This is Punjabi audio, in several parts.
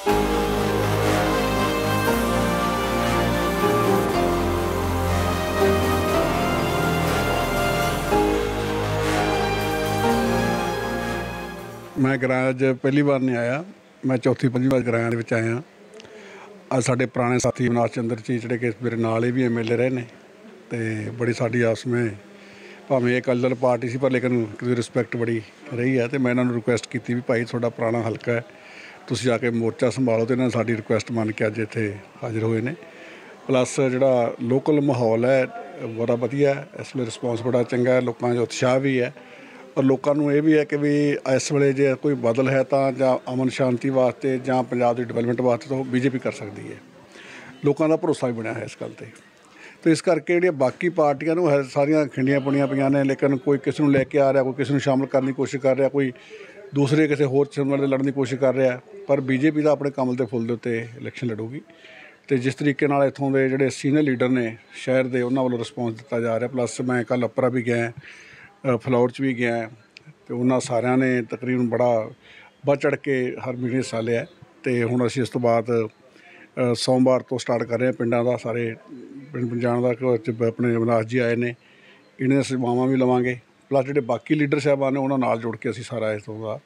ਮੈਂ ਗਰਾਜ ਪਹਿਲੀ ਵਾਰ ਨਹੀਂ ਆਇਆ। ਮੈਂ ਚੌਥੀ, ਪੰਜਵੀਂ ਵਾਰ ਗਰਾਜ ਦੇ ਵਿੱਚ ਆਇਆ। ਅੱਜ ਸਾਡੇ ਪੁਰਾਣੇ ਸਾਥੀ ਅਵਿਨਾਸ਼ ਚੰਦਰ ਜੀ ਜਿਹੜੇ ਕਿ ਮੇਰੇ ਨਾਲ ਹੀ ਵੀ ਐਮਐਲਏ ਰਹੇ ਨੇ ਤੇ ਬੜੀ ਸਾਡੀ ਆਪਸ ਵਿੱਚ ਭਾਵੇਂ ਇਹ ਕਲਰ ਪਾਰਟੀ ਸੀ, ਪਰ ਲੇਕਿਨ ਕਿਸੇ ਰਿਸਪੈਕਟ ਬੜੀ ਰਹੀ ਹੈ ਤੇ ਮੈਂ ਇਹਨਾਂ ਨੂੰ ਰਿਕੁਐਸਟ ਕੀਤੀ ਵੀ ਭਾਈ ਤੁਹਾਡਾ ਪੁਰਾਣਾ ਹਲਕਾ ਹੈ। ਤੁਸੀਂ ਜਾ ਕੇ ਮੋਰਚਾ ਸੰਭਾਲੋ ਤੇ ਇਹਨਾਂ ਨੇ ਸਾਡੀ ਰਿਕੁਐਸਟ ਮੰਨ ਕੇ ਅੱਜ ਇੱਥੇ ਹਾਜ਼ਰ ਹੋਏ ਨੇ। ਪਲੱਸ ਜਿਹੜਾ ਲੋਕਲ ਮਾਹੌਲ ਹੈ, ਬੜਾ ਵਧੀਆ ਇਸ ਵੇਲੇ ਰਿਸਪੌਂਸ ਬੜਾ ਚੰਗਾ ਹੈ, ਲੋਕਾਂ 'ਚ ਉਤਸ਼ਾਹ ਵੀ ਹੈ। ਔਰ ਲੋਕਾਂ ਨੂੰ ਇਹ ਵੀ ਹੈ ਕਿ ਵੀ ਇਸ ਵੇਲੇ ਜੇ ਕੋਈ ਬਦਲ ਹੈ ਤਾਂ ਜਾਂ ਅਮਨ ਸ਼ਾਂਤੀ ਵਾਸਤੇ ਜਾਂ ਪੰਜਾਬ ਦੀ ਡਿਵੈਲਪਮੈਂਟ ਵਾਸਤੇ ਤਾਂ ਉਹ ਬੀਜੇਪੀ ਕਰ ਸਕਦੀ ਹੈ। ਲੋਕਾਂ ਦਾ ਭਰੋਸਾ ਵੀ ਬਣਿਆ ਹੈ ਇਸ ਗੱਲ ਤੇ। ਤੇ ਇਸ ਕਰਕੇ ਜਿਹੜੀਆਂ ਬਾਕੀ ਪਾਰਟੀਆਂ ਨੂੰ ਹੈ ਸਾਰੀਆਂ ਖਿੰਡੀਆਂ ਪੁਣੀਆਂ ਪਈਆਂ ਨੇ, ਲੇਕਿਨ ਕੋਈ ਕਿਸੇ ਨੂੰ ਲੈ ਕੇ ਆ ਰਿਹਾ, ਕੋਈ ਕਿਸੇ ਨੂੰ ਸ਼ਾਮਲ ਕਰਨ ਦੀ ਕੋਸ਼ਿਸ਼ ਕਰ ਰਿਹਾ, ਕੋਈ ਦੂਸਰੇ ਕਿਸੇ ਹੋਰ ਚੈਨਲ ਦੇ ਲੜਨ ਦੀ ਕੋਸ਼ਿਸ਼ ਕਰ ਰਿਹਾ, ਪਰ ਬੀਜੇਪੀ ਦਾ ਆਪਣੇ ਕਮਲ ਦੇ ਫੁੱਲ ਦੇ ਉੱਤੇ ਇਲੈਕਸ਼ਨ ਲੜੂਗੀ। ਅਤੇ ਜਿਸ ਤਰੀਕੇ ਨਾਲ ਇੱਥੋਂ ਦੇ ਜਿਹੜੇ ਸੀਨੀਅਰ ਲੀਡਰ ਨੇ ਸ਼ਹਿਰ ਦੇ, ਉਹਨਾਂ ਵੱਲੋਂ ਰਿਸਪੌਂਸ ਦਿੱਤਾ ਜਾ ਰਿਹਾ। ਪਲੱਸ ਮੈਂ ਕੱਲ ਅਪਰਾ ਵੀ ਗਿਆ ਫਲੌਰ ਚ ਵੀ ਗਿਆ, ਤੇ ਉਹਨਾਂ ਸਾਰਿਆਂ ਨੇ ਤਕਰੀਬਨ ਬੜਾ ਵੱਧ ਚੜ ਕੇ ਹਰ ਮੀਟਿੰਗ ਹਿੱਸਾ ਲਿਆ। ਤੇ ਹੁਣ ਅਸੀਂ ਇਸ ਤੋਂ ਬਾਅਦ ਸੋਮਵਾਰ ਤੋਂ ਸਟਾਰਟ ਕਰ ਰਹੇ ਹਾਂ ਪਿੰਡਾਂ ਦਾ, ਸਾਰੇ ਪਿੰਡ ਪਿੰਡ ਜਾਣ ਦਾ ਆਪਣੇ ਅਵਿਨਾਸ਼ ਜੀ ਆਏ ਨੇ, ਇਹਨਾਂ ਦੀਆਂ ਸੇਵਾਵਾਂ ਵੀ ਲਵਾਂਗੇ। ਪਲੱਸ ਜਿਹੜੇ ਬਾਕੀ ਲੀਡਰ ਸਾਹਿਬਾਨ ਨੇ, ਉਹਨਾਂ ਨਾਲ ਜੁੜ ਕੇ ਅਸੀਂ ਸਾਰਾ ਇਸ ਤੋਂ ਦਾ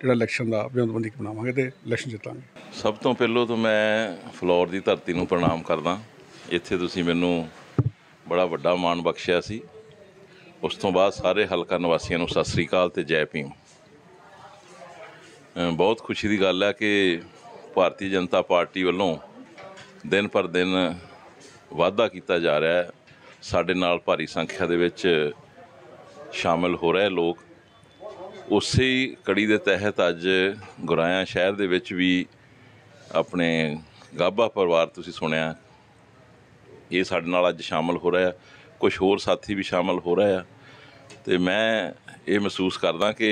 ਜਿਹੜਾ ਇਲੈਕਸ਼ਨ ਦਾ ਬਿਆਨਬੰਦੀ ਬਣਾਵਾਂਗੇ ਤੇ ਇਲੈਕਸ਼ਨ ਜਿੱਤਾਂਗੇ। ਸਭ ਤੋਂ ਪਹਿਲਾਂ ਤਾਂ ਮੈਂ ਫਲੋਰ ਦੀ ਧਰਤੀ ਨੂੰ ਪ੍ਰਣਾਮ ਕਰਦਾ। ਇੱਥੇ ਤੁਸੀਂ ਮੈਨੂੰ ਬੜਾ ਵੱਡਾ ਮਾਣ ਬਖਸ਼ਿਆ ਸੀ। ਉਸ ਤੋਂ ਬਾਅਦ ਸਾਰੇ ਹਲਕਾ ਨਿਵਾਸੀਆਂ ਨੂੰ ਸਤਿ ਸ੍ਰੀ ਅਕਾਲ ਤੇ ਜੈ ਭੀਮ। ਬਹੁਤ ਖੁਸ਼ੀ ਦੀ ਗੱਲ ਹੈ ਕਿ ਭਾਰਤੀ ਜਨਤਾ ਪਾਰਟੀ ਵੱਲੋਂ ਦਿਨ ਪਰ ਦਿਨ ਵਾਧਾ ਕੀਤਾ ਜਾ ਰਿਹਾ ਹੈ। ਸਾਡੇ ਨਾਲ ਭਾਰੀ ਸੰਖਿਆ ਦੇ ਵਿੱਚ ਸ਼ਾਮਲ ਹੋ ਰਹੇ ਲੋਕ, ਉਸੇ ਕੜੀ ਦੇ ਤਹਿਤ ਅੱਜ ਗੁਰਾਇਆ ਸ਼ਹਿਰ ਦੇ ਵਿੱਚ ਵੀ ਆਪਣੇ ਗਾਬਾ ਪਰਿਵਾਰ ਤੁਸੀਂ ਸੁਣਿਆ, ਇਹ ਸਾਡੇ ਨਾਲ ਅੱਜ ਸ਼ਾਮਲ ਹੋ ਰਿਹਾ ਕੁਝ ਹੋਰ ਸਾਥੀ ਵੀ ਸ਼ਾਮਲ ਹੋ ਰਹੇ ਆ, ਤੇ ਮੈਂ ਇਹ ਮਹਿਸੂਸ ਕਰਦਾ ਕਿ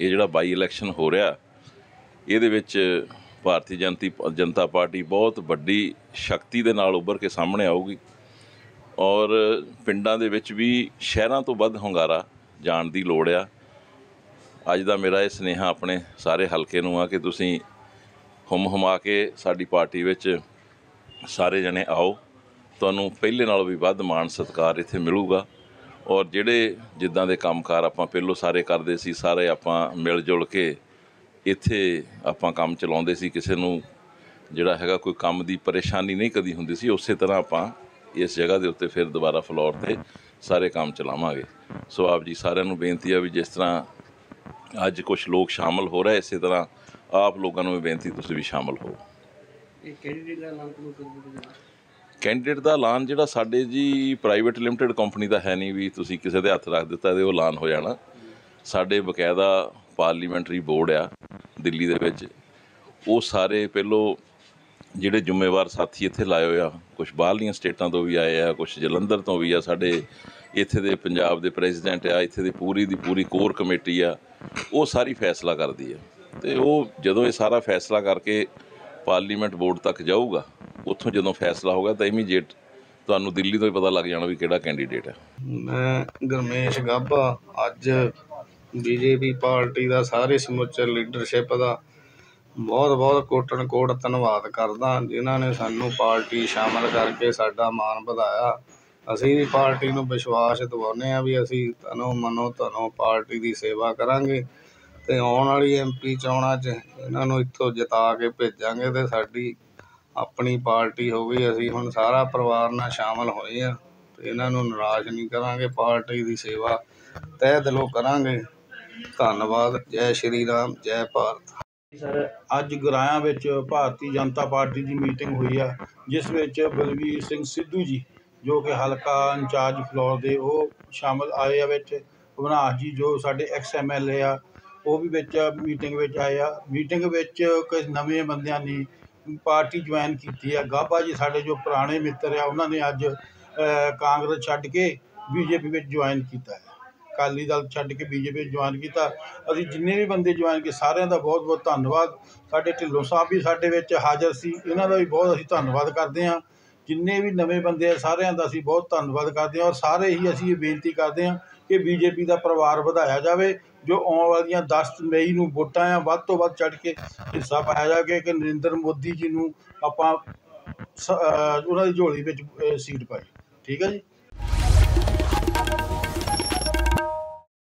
ਇਹ ਜਿਹੜਾ ਬਾਈ ਇਲੈਕਸ਼ਨ ਹੋ ਰਿਹਾ, ਇਹਦੇ ਵਿੱਚ ਭਾਰਤੀ ਜਨਤੀ, ਜਨਤਾ ਪਾਰਟੀ ਬਹੁਤ ਵੱਡੀ ਸ਼ਕਤੀ ਦੇ ਨਾਲ ਉੱਭਰ ਕੇ ਸਾਹਮਣੇ ਆਊਗੀ। ਔਰ ਪਿੰਡਾਂ ਦੇ ਵਿੱਚ ਵੀ ਸ਼ਹਿਰਾਂ ਤੋਂ ਵੱਧ ਹੁੰਗਾਰਾ ਜਾਣ ਦੀ ਲੋੜ ਆ। ਅੱਜ ਦਾ ਮੇਰਾ ਇਹ ਸੁਨੇਹਾ ਆਪਣੇ ਸਾਰੇ ਹਲਕੇ ਨੂੰ ਆ ਕਿ ਤੁਸੀਂ ਹੁਮ ਹੁਮਾ ਕੇ ਸਾਡੀ ਪਾਰਟੀ ਵਿੱਚ ਸਾਰੇ ਜਣੇ ਆਓ। ਤੁਹਾਨੂੰ ਪਹਿਲੇ ਨਾਲੋਂ ਵੀ ਵੱਧ ਮਾਣ ਸਤਿਕਾਰ ਇੱਥੇ ਮਿਲੂਗਾ। ਔਰ ਜਿਹੜੇ ਜਿੱਦਾਂ ਦੇ ਕੰਮਕਾਰ ਆਪਾਂ ਪਹਿਲੋਂ ਸਾਰੇ ਕਰਦੇ ਸੀ, ਸਾਰੇ ਆਪਾਂ ਮਿਲ ਜੁਲ ਕੇ ਇੱਥੇ ਆਪਾਂ ਕੰਮ ਚਲਾਉਂਦੇ ਸੀ। ਕਿਸੇ ਨੂੰ ਜਿਹੜਾ ਹੈਗਾ ਕੋਈ ਕੰਮ ਦੀ ਪਰੇਸ਼ਾਨੀ ਨਹੀਂ ਕਦੀ ਹੁੰਦੀ ਸੀ, ਉਸੇ ਤਰ੍ਹਾਂ ਆਪਾਂ ਇਸ ਜਗ੍ਹਾ ਦੇ ਉੱਤੇ ਫਿਰ ਦੁਬਾਰਾ ਫਲੋਰ ਤੇ ਸਾਰੇ ਕੰਮ ਚਲਾਵਾਂਗੇ। ਸੋ ਆਪ ਜੀ ਸਾਰਿਆਂ ਨੂੰ ਬੇਨਤੀ ਆ ਵੀ ਜਿਸ ਤਰ੍ਹਾਂ ਅੱਜ ਕੁਝ ਲੋਕ ਸ਼ਾਮਲ ਹੋ ਰਹੇ ਇਸੇ ਤਰ੍ਹਾਂ ਆਪ ਲੋਕਾਂ ਨੂੰ ਵੀ ਬੇਨਤੀ ਤੁਸੀਂ ਵੀ ਸ਼ਾਮਲ ਹੋ। ਇਹ ਕੈਂਡੀਡੇਟ ਦਾ ਐਲਾਨ ਕਦੋਂ ਕਰੋਗੇ ਕੈਂਡੀਡੇਟ ਦਾ ਐਲਾਨ ਜਿਹੜਾ ਸਾਡੇ ਜੀ ਪ੍ਰਾਈਵੇਟ ਲਿਮਟਿਡ ਕੰਪਨੀ ਦਾ ਹੈ ਨਹੀਂ ਵੀ ਤੁਸੀਂ ਕਿਸੇ ਦੇ ਹੱਥ ਰੱਖ ਦਿੱਤਾ ਤੇ ਉਹ ਐਲਾਨ ਹੋ ਜਾਣਾ। ਸਾਡੇ ਬਕਾਇਦਾ ਪਾਰਲੀਮੈਂਟਰੀ ਬੋਰਡ ਆ ਦਿੱਲੀ ਦੇ ਵਿੱਚ। ਉਹ ਸਾਰੇ ਪਹਿਲੋਂ ਜਿਹੜੇ ਜ਼ਿੰਮੇਵਾਰ ਸਾਥੀ ਇੱਥੇ ਲਾਏ ਹੋਏ ਆ ਕੁਝ ਬਾਹਰਲੀਆਂ ਸਟੇਟਾਂ ਤੋਂ ਵੀ ਆਏ ਆ ਕੁਝ ਜਲੰਧਰ ਤੋਂ ਵੀ ਆ, ਸਾਡੇ ਇੱਥੇ ਦੇ ਪੰਜਾਬ ਦੇ ਪ੍ਰੈਜ਼ੀਡੈਂਟ ਆ, ਇੱਥੇ ਦੀ ਪੂਰੀ ਦੀ ਪੂਰੀ ਕੋਰ ਕਮੇਟੀ ਆ, ਉਹ ਸਾਰੀ ਫੈਸਲਾ ਕਰਦੀ ਆ। ਤੇ ਉਹ ਜਦੋਂ ਇਹ ਸਾਰਾ ਫੈਸਲਾ ਕਰਕੇ ਪਾਰਲੀਮੈਂਟ ਬੋਰਡ ਤੱਕ ਜਾਊਗਾ, ਉੱਥੋਂ ਜਦੋਂ ਫੈਸਲਾ ਹੋਗਾ ਤਾਂ ਇਮੀਡੀਏਟ ਤੁਹਾਨੂੰ ਦਿੱਲੀ ਤੋਂ ਹੀ ਪਤਾ ਲੱਗ ਜਾਣਾ ਵੀ ਕਿਹੜਾ ਕੈਂਡੀਡੇਟ ਹੈ ਮੈਂ ਗਰਮੇਸ਼ ਗਾਬਾ, ਅੱਜ ਬੀਜੇਪੀ ਪਾਰਟੀ ਦਾ ਸਾਰੇ ਸਮੁੱਚੇ ਲੀਡਰਸ਼ਿਪ ਦਾ ਬਹੁਤ ਬਹੁਤ ਕੋਟਨ ਕੋਟ ਧੰਨਵਾਦ ਕਰਦਾ ਜਿਨ੍ਹਾਂ ਨੇ ਸਾਨੂੰ ਪਾਰਟੀ ਸ਼ਾਮਲ ਕਰਕੇ ਸਾਡਾ ਮਾਣ ਵਧਾਇਆ। ਅਸੀਂ ਵੀ ਪਾਰਟੀ ਨੂੰ ਵਿਸ਼ਵਾਸ ਦਿਵਾਉਂਦੇ ਆ ਵੀ ਅਸੀਂ ਤਨੋ ਮਨੋ ਧਨੋ ਪਾਰਟੀ ਦੀ ਸੇਵਾ ਕਰਾਂਗੇ ਤੇ ਆਉਣ ਵਾਲੀ ਐਮਪੀ ਚੋਣਾਂ 'ਚ ਇਹਨਾਂ ਨੂੰ ਇੱਥੋਂ ਜਿਤਾ ਕੇ ਭੇਜਾਂਗੇ ਤੇ ਸਾਡੀ ਆਪਣੀ ਪਾਰਟੀ ਹੋ ਗਈ। ਅਸੀਂ ਹੁਣ ਸਾਰਾ ਪਰਿਵਾਰ ਨਾਲ ਸ਼ਾਮਲ ਹੋਏ ਆ ਤੇ ਇਹਨਾਂ ਨੂੰ ਨਿਰਾਸ਼ ਨਹੀਂ ਕਰਾਂਗੇ, ਪਾਰਟੀ ਦੀ ਸੇਵਾ ਤਹਿ ਦਿਲੋਂ ਕਰਾਂਗੇ। ਧੰਨਵਾਦ। ਜੈ ਸ਼੍ਰੀ ਰਾਮ, ਜੈ ਭਾਰਤ। ਸਰ। ਅੱਜ ਗੁਰਾਇਆ ਵਿੱਚ ਭਾਰਤੀ ਜਨਤਾ ਪਾਰਟੀ ਦੀ ਮੀਟਿੰਗ ਹੋਈ ਆ, ਜਿਸ ਵਿੱਚ ਬਲਵੀਰ ਸਿੰਘ ਸਿੱਧੂ ਜੀ, ਜੋ ਕਿ ਹਲਕਾ ਇੰਚਾਰਜ ਫਲੋਰ ਦੇ ਉਹ ਸ਼ਾਮਲ ਆਏ ਆ ਵਿੱਚ। ਭਵਨਾਸ ਜੀ, ਜੋ ਸਾਡੇ ਐਕਸ ਐਮਐਲਏ ਆ, ਉਹ ਵੀ ਵਿੱਚ ਮੀਟਿੰਗ ਵਿੱਚ ਆਏ ਆ। ਮੀਟਿੰਗ ਵਿੱਚ ਕੁਝ ਨਵੇਂ ਬੰਦਿਆਂ ਨੇ ਪਾਰਟੀ ਜੁਆਇਨ ਕੀਤੀ ਆ। ਗਾਬਾ ਜੀ ਸਾਡੇ ਜੋ ਪੁਰਾਣੇ ਮਿੱਤਰ ਆ, ਉਹਨਾਂ ਨੇ ਅੱਜ ਕਾਂਗਰਸ ਛੱਡ ਕੇ ਬੀਜੇਪੀ ਵਿੱਚ ਜੁਆਇਨ ਕੀਤਾ ਹੈ। ਅਕਾਲੀ ਦਲ ਛੱਡ ਕੇ ਬੀਜੇਪੀ ਵਿੱਚ ਜੁਆਇਨ ਕੀਤਾ। ਅਸੀਂ ਜਿੰਨੇ ਵੀ ਬੰਦੇ ਜੁਆਇਨ ਕੀਤੇ, ਸਾਰਿਆਂ ਦਾ ਬਹੁਤ ਬਹੁਤ ਧੰਨਵਾਦ। ਸਾਡੇ ਢਿੱਲੋਂ ਸਾਹਿਬ ਵੀ ਸਾਡੇ ਵਿੱਚ ਹਾਜ਼ਰ ਸੀ। ਇਹਨਾਂ ਦਾ ਵੀ ਬਹੁਤ ਅਸੀਂ ਧੰਨਵਾਦ ਕਰਦੇ ਹਾਂ। ਜਿੰਨੇ ਵੀ ਨਵੇਂ ਬੰਦੇ ਆ, ਸਾਰਿਆਂ ਦਾ ਅਸੀਂ ਬਹੁਤ ਧੰਨਵਾਦ ਕਰਦੇ ਹਾਂ। ਔਰ ਸਾਰੇ ਹੀ ਅਸੀਂ ਇਹ ਬੇਨਤੀ ਕਰਦੇ ਹਾਂ ਕਿ ਬੀਜੇਪੀ ਦਾ ਪਰਿਵਾਰ ਵਧਾਇਆ ਜਾਵੇ, ਜੋ ਆਉਣ ਵਾਲੀਆਂ 10 ਮਈ ਨੂੰ ਵੋਟਾਂ ਆ, ਵੱਧ ਤੋਂ ਵੱਧ ਚੜ ਕੇ ਹਿੱਸਾ ਪਾਇਆ ਜਾਵੇ ਕਿ ਨਰਿੰਦਰ ਮੋਦੀ ਜੀ ਨੂੰ ਆਪਾਂ ਉਹਨਾਂ ਦੀ ਝੋਲੀ ਵਿੱਚ ਸੀਟ ਪਾਈ। ਠੀਕ ਹੈ ਜੀ?